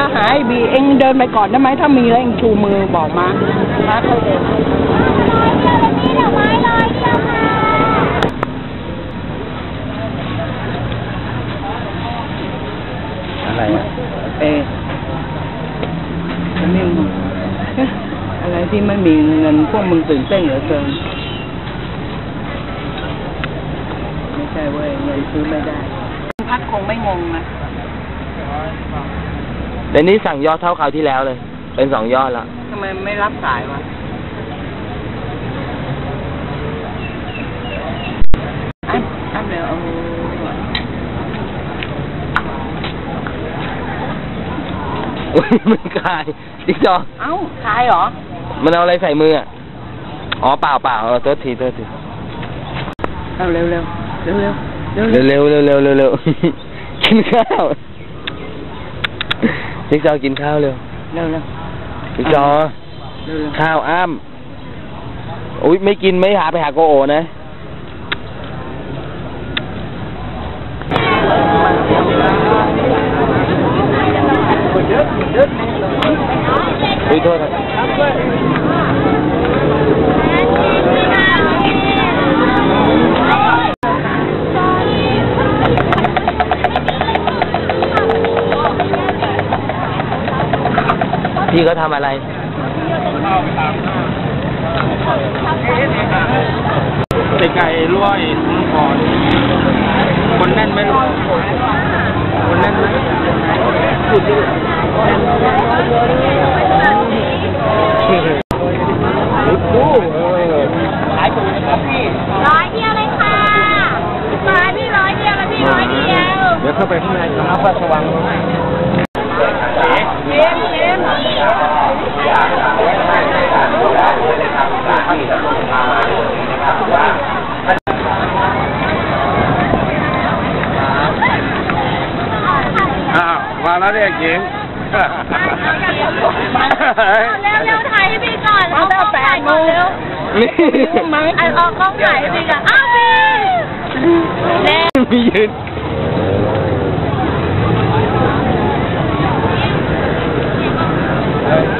จะหาไอ้บีเองเดินไปก่อนได้ไหมถ้ามีแล้วเองชูมือบอกมามาเขาเองนี่ดอกไม้ร้อยเดียวค่ะอะไรอะเอออันนี้เอ๊ะอะไรที่ไม่มีเงินพวกมึงตื่นเต้นเหลือเกินไม่ใช่เว้ยเงินซื้อไม่ได้พัดคงไม่งงนะ เดี๋ยวนี้สั่งยอดเท่าคราวที่แล้วเลย เป็นสองยอดละทำไมไม่รับสายวะอันอันเดี๋ยวเอาอุ้ยมันกายจิ๊กจอเอ้าขายเหรอ มันเอาอะไรใส่มืออะ อ๋อเปล่าเปล่าเออโทษทีโทษทีเอาเร็วเร็วเร็วเร็วเร็วเร็วเร็วเร็วเร็วเร็วเร็วกินข้าว จิ๊กจอกินข้าวเร็วเร็วเร็วจิ๊กจอเร็วเร็วข้าวอ้ามอุ้ยไม่กินไม่หาไปหาโกโอนะอุ้ยโทษครับ พี่เขาทำอะไรใส่ไก่ร้อยก่อนคนแน่นไหมลูกคนแน่นไหมพูดดิขายถูกนะครับพี่ร้อยเดียวเลยค่ะร้อยพี่ร้อยเดียวแล้วพี่ร้อยเดียว เดี๋ยวเข้าไปข้างในครับพระสว่างเย็นเย็น อ้าว มาแล้วเนี่ยเก๋งเร็วเร็วถ่ายให้พี่ก่อนเอากล้องถ่ายก่อนเร็วนี่เอาเอากล้องถ่ายให้พี่ก่อนอ้าวพี่เร็วมียืน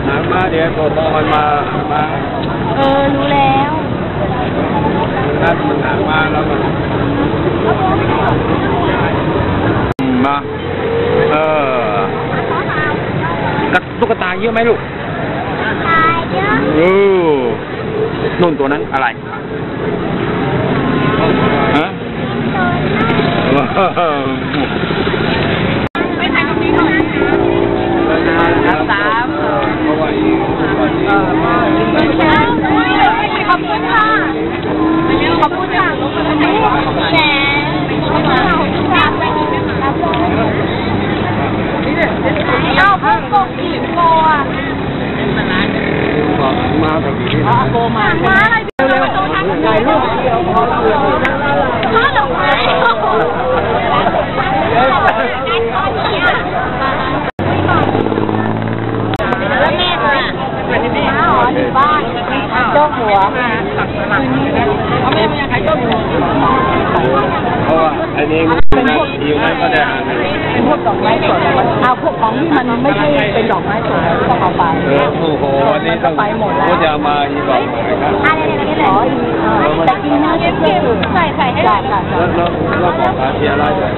หามาเดี๋ยวตัวตมันมามาเออรู้แล้วนัดมันหามาแล้วมันมา เออกระตุ๊กตา เยอะไหมลูกถ่ายเยอะเออนุ่นตัวนั้นอะไรฮะไม่ถ่ายตรงนี้ก่อนนับสามสองเพราะว่าอีกเออมากินไปขอบคุณค่ะ ขอบคุณค่ะแหมรับไปอีกนะคะเอาเพิ่มโกกี่โกอะ บอกมาแบบนี้ เอาโกมา มาอะไร เร็วๆถ่ายรูปเดียวพอเดียว มาดอกไม้แล้วแม่ค่ะอ๋ออยู่บ้าน เจ้าหัวเอาแม่ไม่อยากขายเจ้าหัว เพราะว่าอันนี้มันอยู่ไหนก็ได้ เป็นพวกดอกไม้สดอะมัน เอาพวกของที่มันไม่ใช่เป็นดอกไม้สดอะต้องเอาไปเออโอ้โหวันนี้ต้องไปหมดแล้วก็จะมาอีกบอกนะครับอะไรอะไรนี่แหละขออีกเออแต่กินนะเก็บเก็บใส่ใส่ให้ได้หน่อยค่ะแล้วแล้วแล้วบอกหาเทียร์อะไรด้วย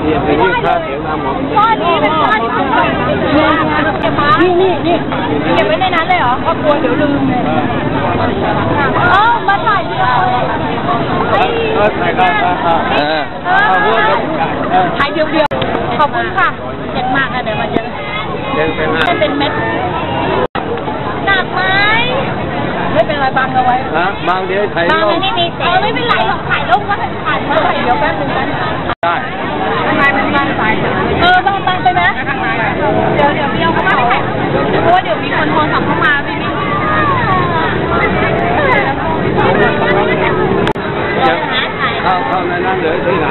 เทียร์ไปที่ค่าเสียงน้ำหอมก้อนนี้เป็นก้อนที่เก็บมานี่นี่นี่เก็บไว้ในนั้นเลยเหรอก็กลัวเดี๋ยวลืมเลยอ๋อมาถ่ายที่เราเออใช่ครับครับครับเออเอาพูดกันเออถ่ายเดียวเดียว ขอบคุณค่ะเจ็บมากอะเดี๋ยวมาเจอเดินไปหน้าจะเป็นเม็ดหนักไหมไม่เป็นไรบังเอาไว้ฮะบางเดี๋ยวไทยบางโลอักนนี้มีเศษไม่เป็นไรหรอกถ่ายรูปก็ถ่ายมาเดี๋ยวแป๊บนึงนะได้ทำไมมันบังสายเออต้องตั้งไปนะเดี๋ยวเดี๋ยวพี่เอาเข้ามาไม่ถ่ายเพราะว่าเดี๋ยวมีคนโทรศัพท์เข้ามาพี่พี่เดี๋ยวเข้าเข้าในนั้นเหลือที่ไหน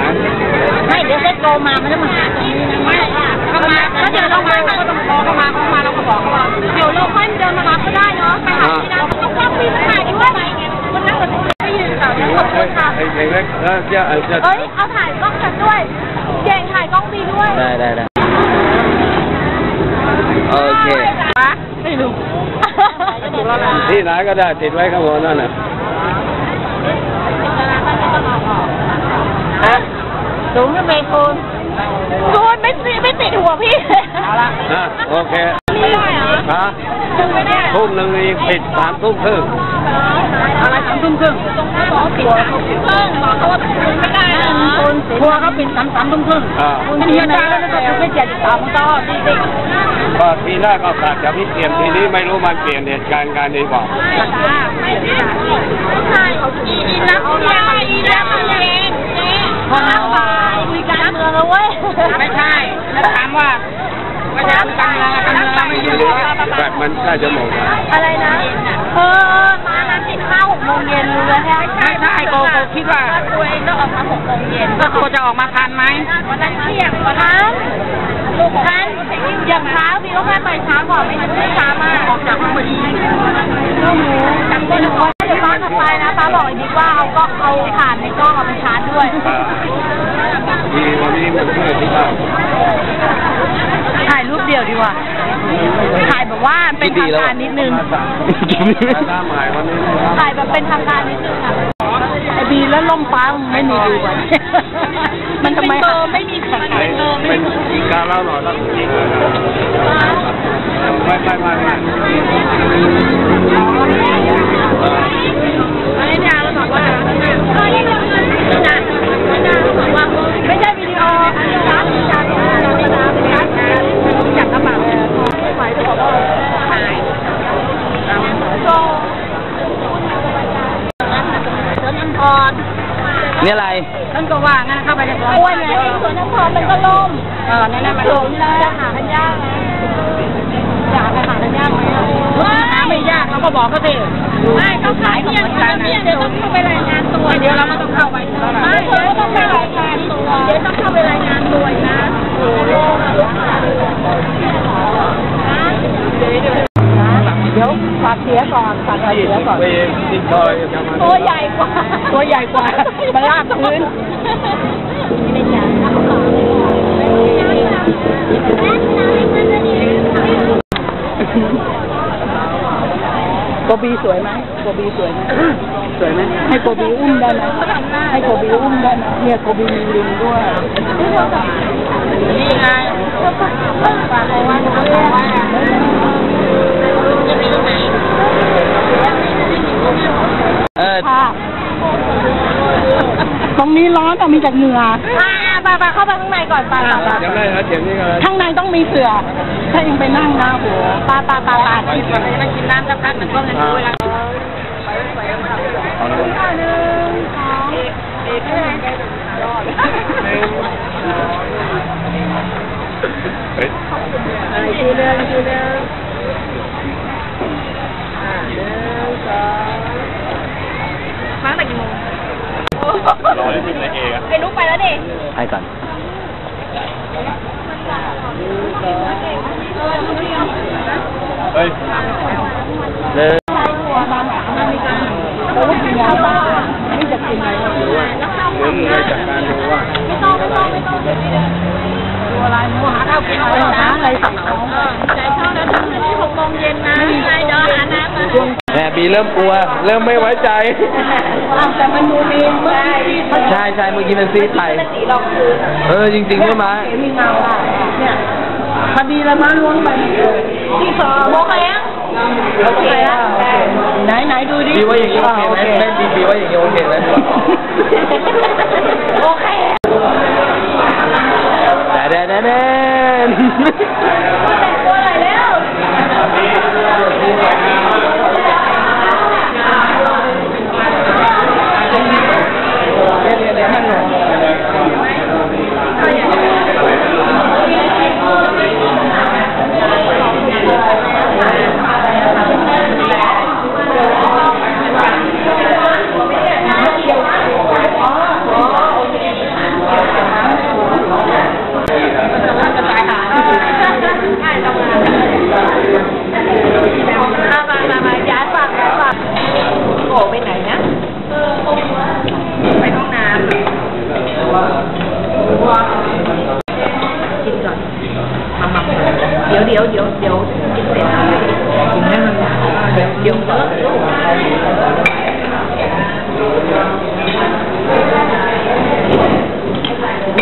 โตมาไม่ได้มาหาตรงนี้นไม่ค่ะเขามาถ้าเจอเรามาก็ต้องขอเขามาเขามาเราก็บอกเขาว่าเดี๋ยวเราค่อยเดินมารับก็ได้เนาะไปหาที่นั่นกล้องมีปัญหาด้วยไหมคนนั่งรถไม่ยืนค่ขอบคุณค่ะเอ้ยเอาถ่ายกล้องฉันด้วยเก่งถ่ายกล้องดีด้วยได้ได้ได้โอเคไม่รู้ที่ไหนก็ได้ติดไว้ข้างบนนั่นแหละ สูงขึ้นไปคุณคุณไม่ติดไม่ติดหัวพี่เอาละอะโอเคไม่ได้เหรอฮะคุณไม่ได้ทุ่มหนึ่งนี่ปิดสามทุ่มครึ่งอะไรสามทุ่มครึ่งบอกปิดสามทุ่มครึ่งบอกเขาว่าคุณไม่ได้เหรอทัวร์เขาปิดสามสามทุ่มครึ่งอ่าคุณมีอะไรแล้วก็คุณไม่เจ็ดสามก็จริงจริงก็ทีแรกก็กะจะพิเปลี่ยนทีนี้ไม่รู้มันเปลี่ยนเหตุการณ์การนี้บอกราคาไม่ได้ใช่อีอีรับเรียนอีรับเรียนเจ๊พลังบาย คุยการเมืองแล้วเว้ยไม่ใช่แล้วถามว่าว่าจะการเมืองการเมืองไม่อยู่แบบมันใกล้จะหมดแล้วอะไรนะ เออมานั้นติดข้าวหกโมงเย็นรู้แล้วใช่ไหมใช่โกโกคิดว่าตัวเองต้องออกมาหกโมงเย็นก็ตัวจะออกมาทันไหมวันนั้นเที่ยงวันนั้นลูกทันอย่างเช้าพี่ก็แค่ไปเช้าก่อนไม่ไม่ช้ามากออกจากห้องพอดีก็หมูจำเป็นว่าเดี๋ยวป้ากลับไปนะป้าบอกไอ้บิ๊กว่าเอาก็เอาถ่านในกล้องเอาไปชาร์จด้วย อ่าทีวันนี้มันเพื่อที่บ้านถ่ายรูปเดียวดีกว่า ถ่ายแบบว่าเป็นทางการนิดนึงหน้าหมายวันนี้นะครับถ่ายแบบเป็นทางการนิดนึงค่ะไอบีแล้วล่มฟ้ามันไม่มีดีกว่ามันทำไมเบอร์ไม่มีแข่งเป็นเป็นอีกการเล่าหน่อยแล้วอีกไม่ไม่ไม่ไม่ไม่ได้เราบอกว่าไม่ได้เราบอก เนร้านจากกระเป๋าหมายถึงว่าถ่ายโซ่สวนน้ำพรนี่อะไรท่านก็ว่างั้นเข้าไปในสวนอ้วนไงสวนน้ำพรมันก็ล่มเออนั่นน่ะมันล่มเลยหากันยากไหมอยากไปหากันยากไหม กเราก็บอกเขาสิไม่เขาขายของเหมือนกันนะเดี๋ยวต้องเข้าไปรายงานตัวเดี๋ยวเราก็ต้องเข้าไปไม่เธอก็ต้องไปรายงานตัวเดี๋ยวต้องเข้าไปรายงานตัวนะโอ้โหเดี๋ยวฝากเสียก่อนฝากเสียก่อนไปติดซอยจะมาตัวใหญ่กว่า ตัวใหญ่กว่ามันลาดพื้นโก บีสวยไหมโกบีสวยไหมสวยไหมให้โกบีอุ้มได้ไหมให้โกบีอุ้มได้ไหมเนี่ยโกบีมีลิงด้วยนี่ไงฝากเอาไว้จะไปตรงไหนเออค่ะตรงนี้ร้อนแต่มีจากเหงื่ออ่า ไปไปเข้าไปข้างในก่อนไปไปยังได้นะเสียงนี้ก็ข้างในต้องมีเสือ ถ้ายังไปนั่งนะโหปลาปลาปลาปลากินก่อนจะกินน้ำสักพักหนึ่งก็เลยเวลาเอาละหนึ่งสองเฮ้ยทีเดินทีเดินอ่าหนึ่งสองมาตั้งแต่กี่โมง รอเลยที่ในเอกอะไอ้นุ๊กไปแล้วดิให้ก่อนเฮ้ยเลยโอ้ยกินยาบ้าไม่จะกินอะไรเดี๋ยวมึงไปจัดการดูว่าไม่ต้องไม่ต้องไม่ต้องตัวอะไรหมูหาข้าวกินอะไรนะอะไรสั่งเขาใจเช่าแล้วถึงที่หกโมงเย็นนะนายเดินหาน้ำมาแหมบีเริ่มกลัว เริ่มไม่ไว้ใจแต่มันดูดีเมื่อกี้ใช่ใช่เมื่อกี้มันซีดไปสีรองพื้นเออจริงๆด้วยมั้ยมีเงาอะเนี่ยพอดีแล้วมาล้วงไปที่สองโอเคอะโอเคอะไหนไหนดูดิบีว่าอย่างนี้โอเคไหมเล่นบีบีว่าอย่างนี้โอเคไหม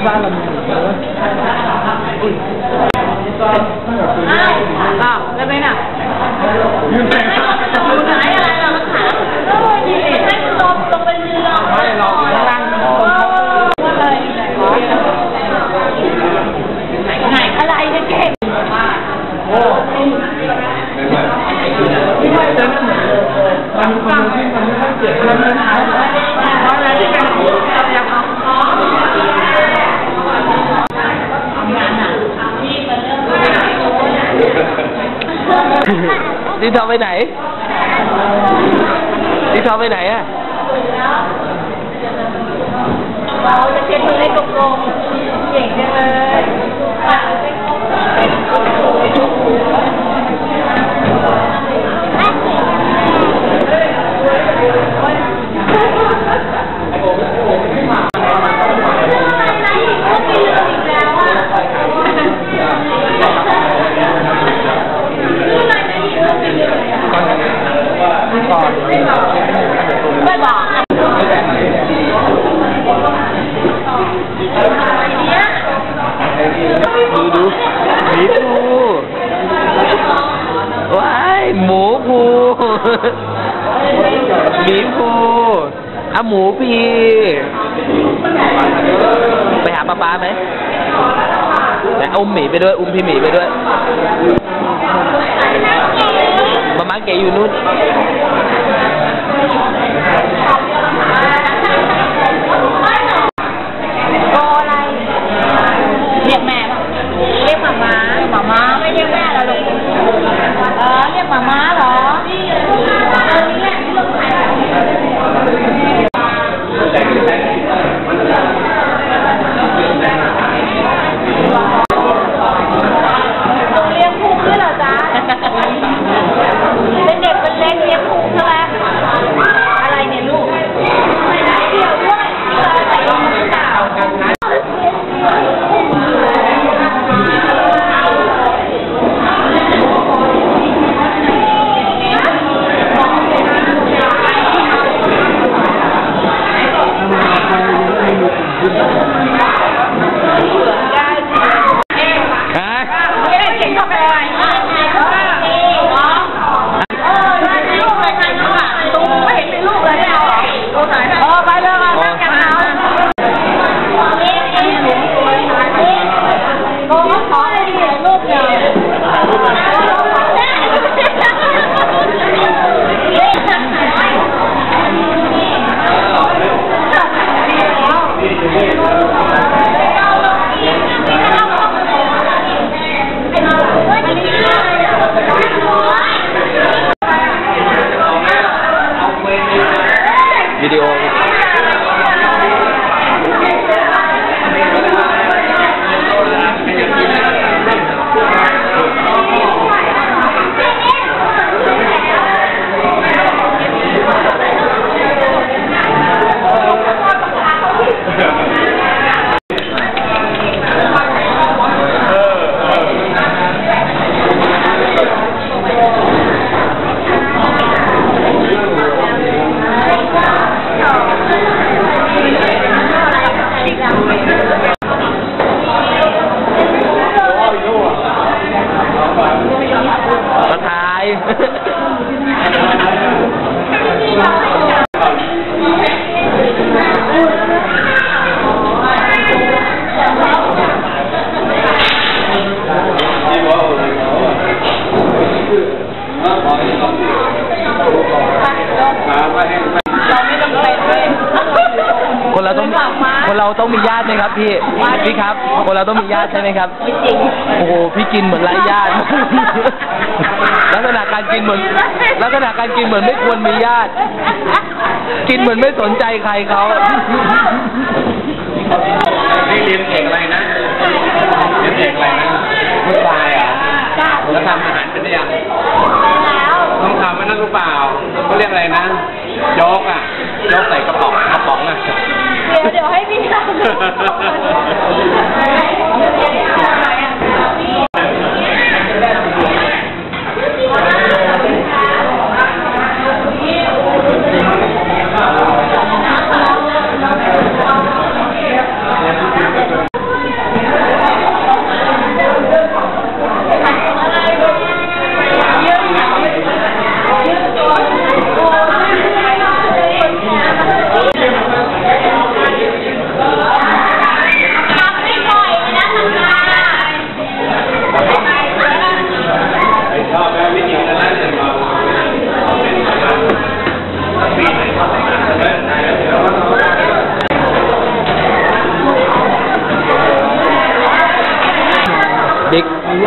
ที่บ้านเรามีอุ้ยอ้าวอ้าวแล้วไหมน่ะ อยู่ไหนอะไรเรามาถามเออนี่ให้ลงลงไปเรือ ไม่หรอก ข้างล่างตรงเขา อะไรไหนอะไรจะเก่ง มันคนที่มันไม่ค่อยเจ็บมันมันหายเพราะอะไรที่เป็นเอาอย่างเอา ดิทอไปไหนดิทอไปไหนอะเราจะเช็ดมือให้กลมๆเก่งจังเลยไม่บอก ดูดูหมีภูว้ายหมูภูหมีภูอะ หมูพีไปหาป้าป้าไหมแต่อุ้มหมีไปด้วย อุ้มพี่หมีไปด้วยมาม่าเก๋อยู่นู่นโกอะไร เรียกแม่ป่ะเรียกหมาม้าหมาม้าไม่เรียกแม่แล้วลูกเออเรียกหมาม้าเหรอตรงนี้แหละที่ลงถ่ายต้องเลี้ยงพุงด้วยเหรอจ๊ะเป็นเด็กเป็นเล็กเลี้ยงพุงใช่ไหมอะไรเนี่ยลูกเดี๋ยวด้วยใส่ลงมาหรือเปล่า ฮะ ไม่ได้เก่งเข้าไปอะไรเออได้ลูกเลยใครลูกอะตุ้มไม่เห็นเป็นลูกเลยเนี่ยเออไปเลยมานั่งกันเอาโอ้ขอให้ดีลูกเดียวไม่ได้ วิดีโอ สะทาย คนเราต้องคนเราต้อง มีญาติไหมครับพี่พี่ครับคนเราต้องมีญาติใช่ไหมครับไม่จริงโอ้โหพี่กินเหมือนไร้ญาติลักษณะการกินเหมือนลักษณะการกินเหมือนไม่ควรมีญาติ กินเหมือนไม่สนใจใครเขานี่เรียนเอกอะไรนะเรียนเอกอะไรนะผู้ชายเหรอะแล้วทำอาหารเป็นหรือยังแล้ว ต้องทำมันนั่นรู้เปล่าเขาเรียกอะไรนะโจ๊กอะโจ๊กใส่กระป๋องกระป๋องอะ เดี๋ยวเดี๋ยวให้พี่ทำ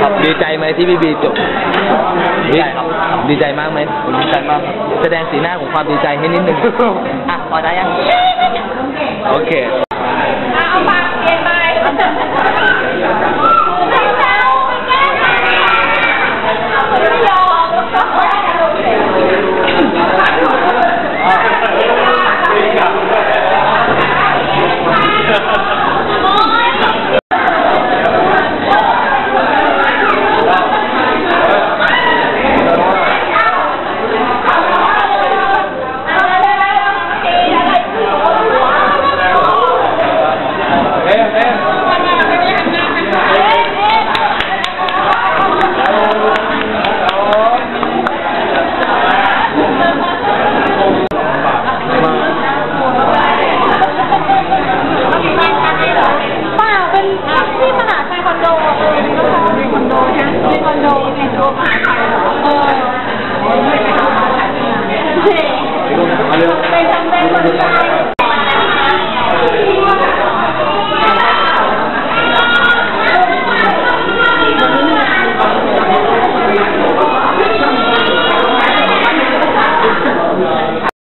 ครับดีใจไหมที่พี่บีจบดีใจครับดีใจมากไหมดีใจมากครับแสดงสีหน้าของความดีใจให้นิดนึง อะพอได้ยัง โอเค